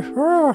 Oh,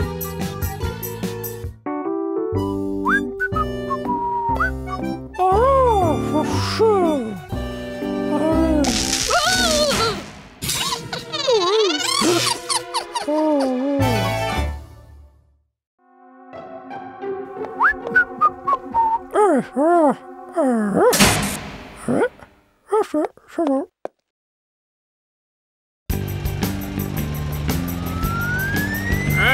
yeah.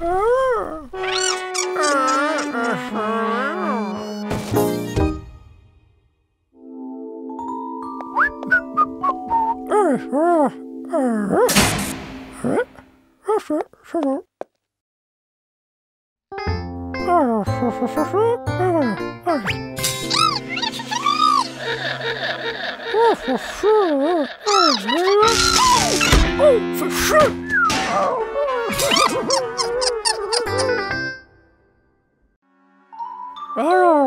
Oh, for sure!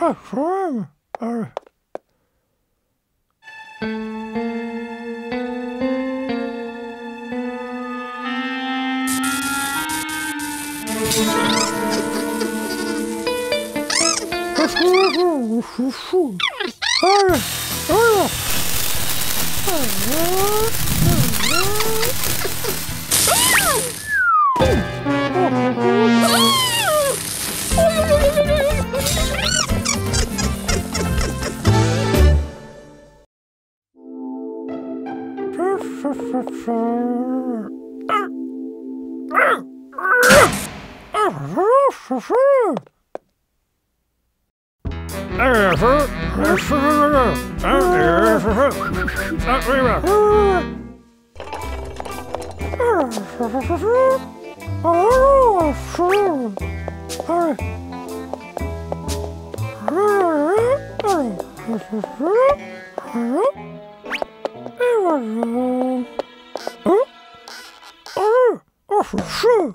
Excellent. Uh... Fur, fur, fur, fur. Huh? Oh, for sure.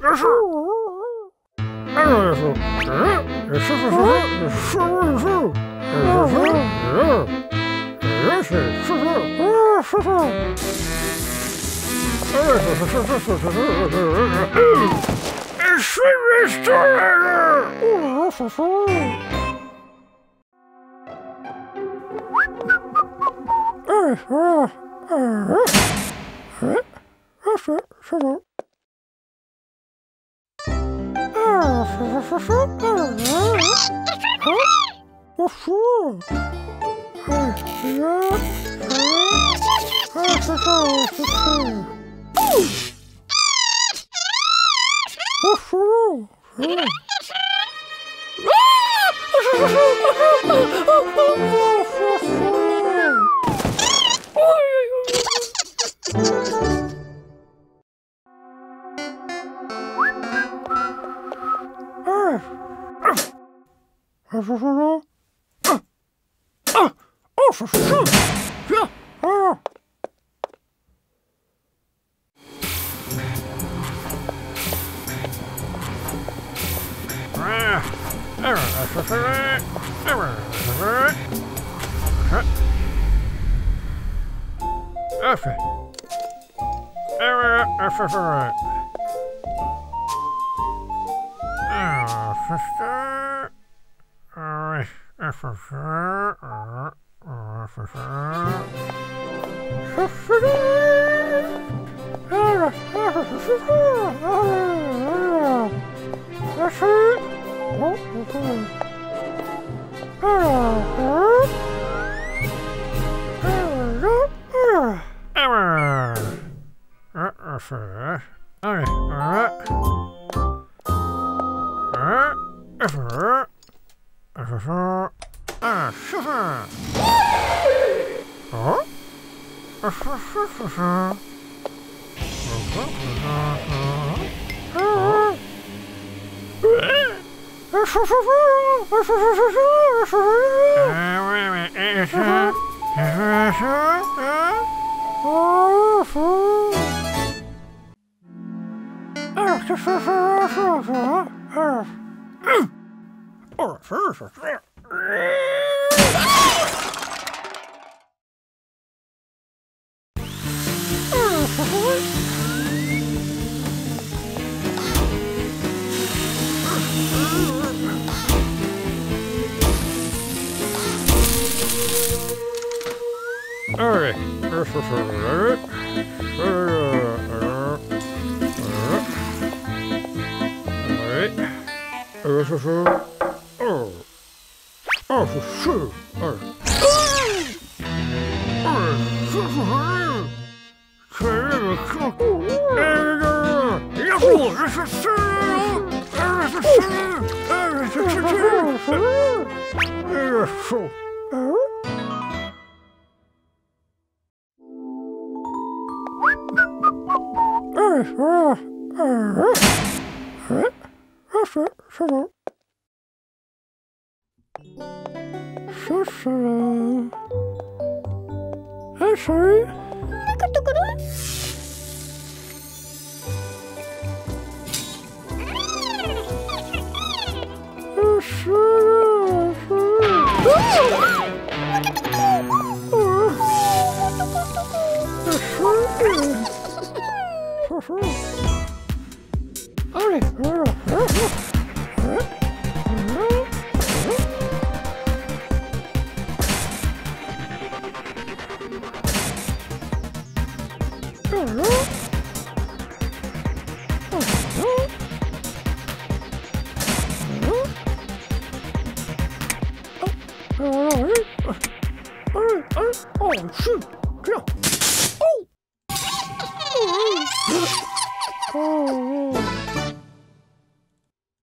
也是，那个也是，嗯，也是是是是是是是是，也是是是，嗯是是，哎是是是是是是是是，是是是是，嗯是是。哎，是，哎，哎，是，是，是。Oh, Error. Ha ha ha ha ha ha! Or first. Uh-huh. シュシュルシュ